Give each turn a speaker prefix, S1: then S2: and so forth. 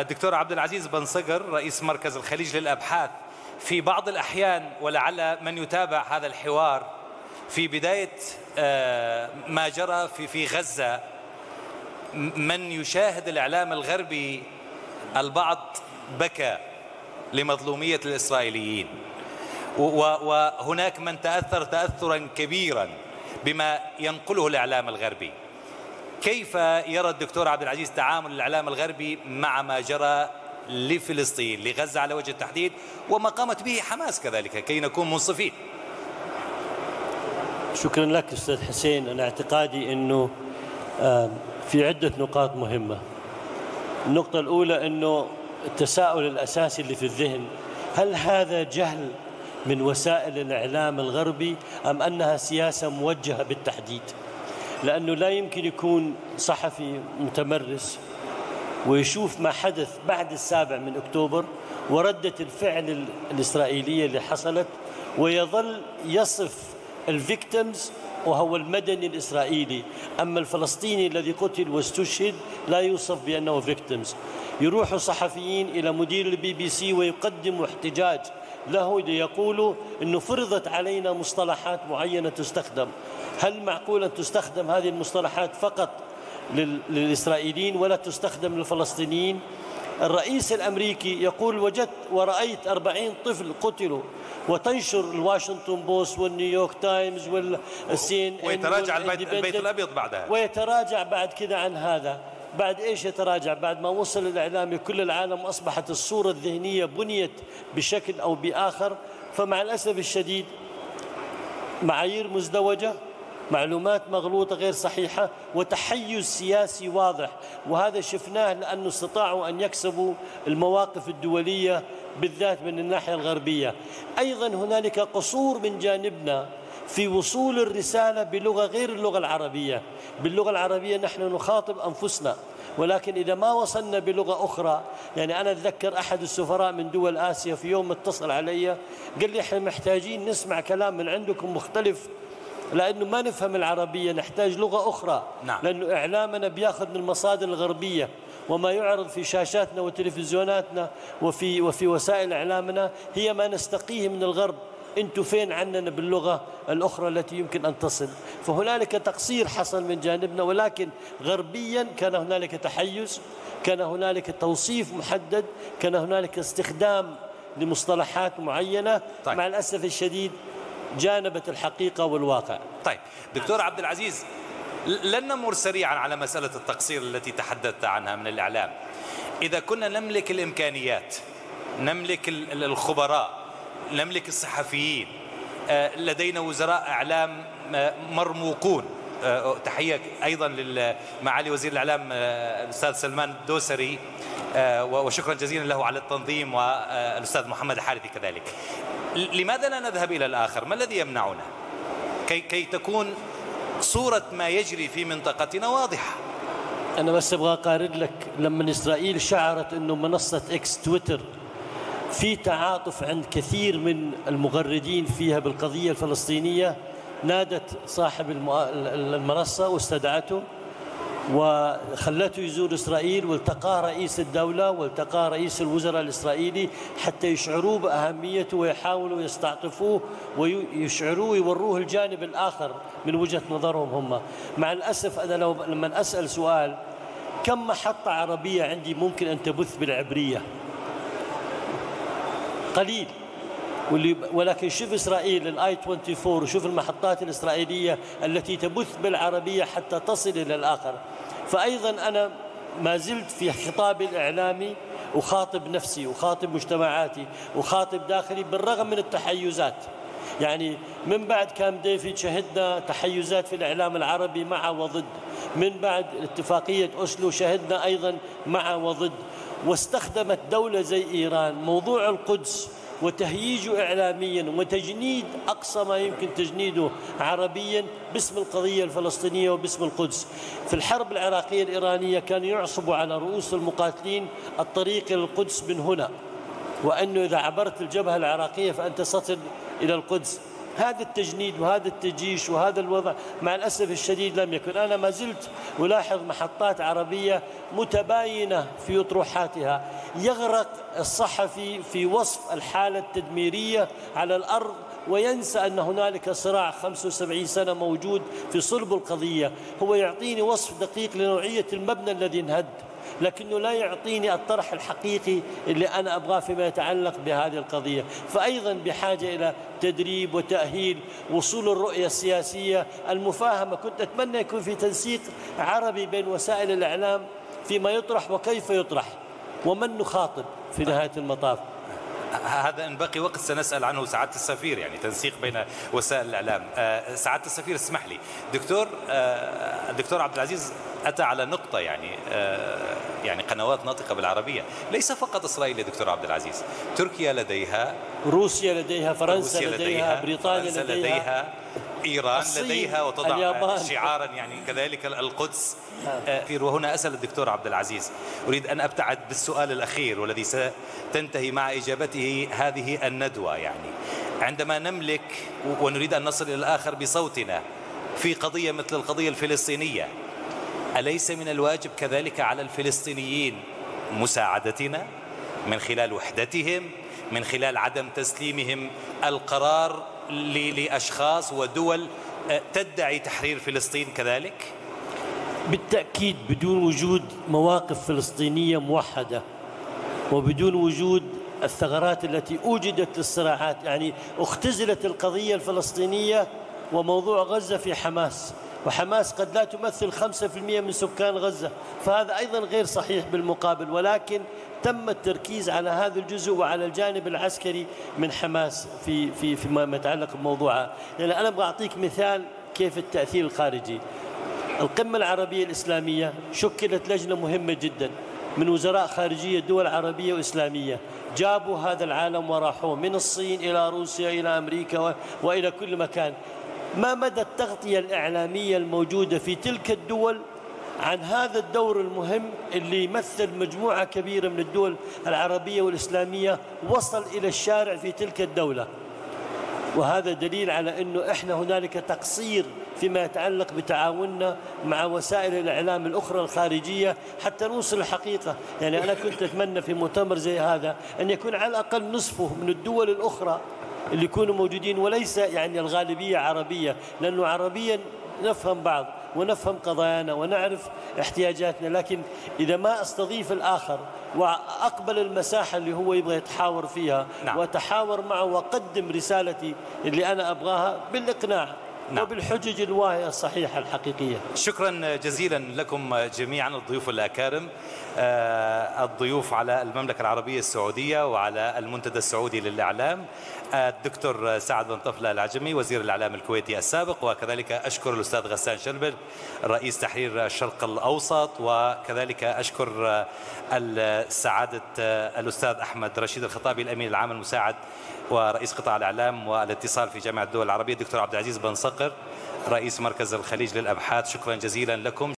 S1: الدكتور عبد العزيز بن صقر رئيس مركز الخليج للأبحاث. في بعض الأحيان ولعل من يتابع هذا الحوار في بداية آه، ما جرى في في غزة من يشاهد الإعلام الغربي البعض بكى لمظلومية الإسرائيليين. وهناك من تأثر تأثرا كبيرا بما ينقله الإعلام الغربي. كيف يرى الدكتور عبد العزيز تعامل الإعلام الغربي مع ما جرى لفلسطين لغزة على وجه التحديد وما قامت به حماس كذلك كي نكون منصفين؟
S2: شكرا لك أستاذ حسين. أنا اعتقادي أنه في عدة نقاط مهمة. النقطة الأولى أنه التساؤل الأساسي اللي في الذهن هل هذا جهل من وسائل الإعلام الغربي أم أنها سياسة موجهة بالتحديد؟ لأنه لا يمكن يكون صحفي متمرس ويشوف ما حدث بعد السابع من أكتوبر وردة الفعل الإسرائيلية اللي حصلت ويظل يصف ال victims وهو المدني الإسرائيلي. أما الفلسطيني الذي قتل واستشهد لا يوصف بأنه victims. يروح صحفيين إلى مدير البي بي سي ويقدموا احتجاج له ليقولوا أنه فرضت علينا مصطلحات معينة تستخدم. هل معقول أن تستخدم هذه المصطلحات فقط للإسرائيليين ولا تستخدم للفلسطينيين؟ الرئيس الأمريكي يقول وجدت ورأيت أربعين طفل قتلوا وتنشر الواشنطن بوست والنيويورك تايمز والسين
S1: ويتراجع البيت, البيت الأبيض بعدها.
S2: ويتراجع بعد كذا عن هذا. بعد إيش يتراجع؟ بعد ما وصل الاعلام لكل العالم أصبحت الصورة الذهنية بنيت بشكل أو بآخر فمع الأسف الشديد معايير مزدوجة معلومات مغلوطة غير صحيحة وتحيز سياسي واضح. وهذا شفناه لأنه استطاعوا أن يكسبوا المواقف الدولية بالذات من الناحية الغربية. أيضا هنالك قصور من جانبنا في وصول الرسالة بلغة غير اللغة العربية. باللغة العربية نحن نخاطب أنفسنا ولكن إذا ما وصلنا بلغة أخرى يعني أنا أتذكر أحد السفراء من دول آسيا في يوم اتصل علي قال لي إحنا محتاجين نسمع كلام من عندكم مختلف لأنه ما نفهم العربية نحتاج لغة أخرى.
S1: نعم.
S2: لأنه إعلامنا بياخذ من المصادر الغربية وما يعرض في شاشاتنا وتلفزيوناتنا وفي وفي وسائل إعلامنا هي ما نستقيه من الغرب. أنتم فين عننا باللغة الأخرى التي يمكن أن تصل؟ فهنالك تقصير حصل من جانبنا ولكن غربيا كان هنالك تحيز كان هنالك توصيف محدد كان هنالك استخدام لمصطلحات معينة.
S1: طيب.
S2: مع الأسف الشديد جانبت الحقيقة والواقع.
S1: طيب دكتور عبد العزيز لن نمر سريعا على مسألة التقصير التي تحدثت عنها من الإعلام. إذا كنا نملك الإمكانيات نملك الخبراء نملك الصحفيين. آه، لدينا وزراء أعلام آه، مرموقون. آه، تحية أيضا لمعالي وزير الإعلام الأستاذ سلمان الدوسري وشكرا جزيلا له على التنظيم والأستاذ محمد الحارثي كذلك. لماذا لا نذهب إلى الآخر؟ ما الذي يمنعنا؟ كي كي تكون صورة ما يجري في منطقتنا واضحة.
S2: أنا بس أبغى أقارن لك لما إسرائيل شعرت إنه منصة إكس تويتر في تعاطف عند كثير من المغردين فيها بالقضية الفلسطينية. نادت صاحب المنصة واستدعته وخلته يزور إسرائيل والتقى رئيس الدولة والتقى رئيس الوزراء الإسرائيلي حتى يشعروه بأهميته ويحاولوا يستعطفوه ويشعروه ويوروه الجانب الآخر من وجهة نظرهم هم. مع الأسف أنا لو لما أسأل سؤال كم محطة عربية عندي ممكن أن تبث بالعبرية؟ قليل. واللي ولكن شوف إسرائيل الآي 24 وشوف المحطات الإسرائيلية التي تبث بالعربية حتى تصل إلى الآخر. فايضا أنا ما زلت في خطابي الإعلامي أخاطب نفسي أخاطب مجتمعاتي أخاطب داخلي بالرغم من التحيزات. يعني من بعد كام ديفيد شهدنا تحيزات في الإعلام العربي مع وضد. من بعد اتفاقية أوسلو شهدنا أيضا مع وضد. واستخدمت دولة زي إيران موضوع القدس وتهييجه إعلاميا وتجنيد أقصى ما يمكن تجنيده عربيا باسم القضية الفلسطينية وباسم القدس. في الحرب العراقية الإيرانية كانوا يعصبوا على رؤوس المقاتلين الطريق إلى القدس من هنا. وأنه إذا عبرت الجبهة العراقية فأنت ستصل إلى القدس. هذا التجنيد وهذا التجيش وهذا الوضع مع الأسف الشديد لم يكن. أنا ما زلت ألاحظ محطات عربية متباينة في أطروحاتها. يغرق الصحفي في وصف الحالة التدميرية على الأرض وينسى أن هنالك صراع 75 سنة موجود في صلب القضية. هو يعطيني وصف دقيق لنوعية المبنى الذي انهد. لكنه لا يعطيني الطرح الحقيقي اللي أنا أبغاه فيما يتعلق بهذه القضية. فأيضا بحاجة إلى تدريب وتأهيل وصول الرؤية السياسية المفاهمة. كنت أتمنى يكون في تنسيق عربي بين وسائل الإعلام فيما يطرح وكيف يطرح ومن نخاطب في نهاية المطاف.
S1: هذا إن بقي وقت سنسأل عنه سعادة السفير يعني تنسيق بين وسائل الإعلام. آه، سعادة السفير اسمح لي. دكتور آه، الدكتور عبد العزيز أتى على نقطة يعني آه، يعني قنوات ناطقة بالعربية ليس فقط إسرائيل يا دكتور عبد العزيز تركيا لديها
S2: روسيا لديها فرنسا روسيا لديها, لديها بريطانيا لديها, لديها
S1: إيران لديها وتضع اليابان. شعارا يعني كذلك القدس نعم. وهنا أسأل الدكتور عبد العزيز أريد أن أبتعد بالسؤال الأخير والذي ستنتهي مع إجابته هذه الندوة يعني عندما نملك ونريد أن نصل إلى الآخر بصوتنا في قضية مثل القضية الفلسطينية أليس من الواجب كذلك على الفلسطينيين مساعدتنا من خلال وحدتهم من خلال عدم تسليمهم القرار لأشخاص ودول آه، تدعي تحرير فلسطين كذلك؟
S2: بالتأكيد بدون وجود مواقف فلسطينية موحدة وبدون وجود الثغرات التي أوجدت للصراعات يعني اختزلت القضية الفلسطينية وموضوع غزة في حماس. وحماس قد لا تمثل 5% من سكان غزة فهذا أيضا غير صحيح بالمقابل ولكن تم التركيز على هذا الجزء وعلى الجانب العسكري من حماس في في فيما يتعلق بموضوعها يعني أنا أبغى أعطيك مثال كيف التأثير الخارجي. القمة العربية الإسلامية شكلت لجنة مهمة جدا من وزراء خارجية دول عربية وإسلامية. جابوا هذا العالم وراحوه من الصين إلى روسيا إلى أمريكا وإلى كل مكان. ما مدى التغطية الإعلامية الموجودة في تلك الدول عن هذا الدور المهم اللي يمثل مجموعة كبيرة من الدول العربية والإسلامية وصل إلى الشارع في تلك الدولة؟ وهذا دليل على أنه إحنا هنالك تقصير فيما يتعلق بتعاوننا مع وسائل الإعلام الأخرى الخارجية حتى نوصل الحقيقة. يعني أنا كنت أتمنى في مؤتمر زي هذا أن يكون على الأقل نصفه من الدول الأخرى اللي يكونوا موجودين وليس يعني الغالبية عربية لأنه عربيا نفهم بعض ونفهم قضايانا ونعرف احتياجاتنا لكن إذا ما أستضيف الآخر وأقبل المساحة اللي هو يبغى يتحاور فيها نعم. وتحاور معه وقدم رسالتي اللي أنا أبغاها بالإقناع نعم. وبالحجج الواهية الصحيحة الحقيقية
S1: شكرا جزيلا لكم جميعا الضيوف الأكارم آه، الضيوف على المملكة العربية السعودية وعلى المنتدى السعودي للإعلام الدكتور سعد بن طفلة العجمي وزير الإعلام الكويتي السابق وكذلك أشكر الأستاذ غسان شربل رئيس تحرير الشرق الأوسط وكذلك أشكر سعادة الأستاذ أحمد رشيد الخطابي الأمين العام المساعد ورئيس قطاع الإعلام والاتصال في جامعة الدول العربية الدكتور عبد العزيز بن صقر رئيس مركز الخليج للأبحاث شكرا جزيلا لكم.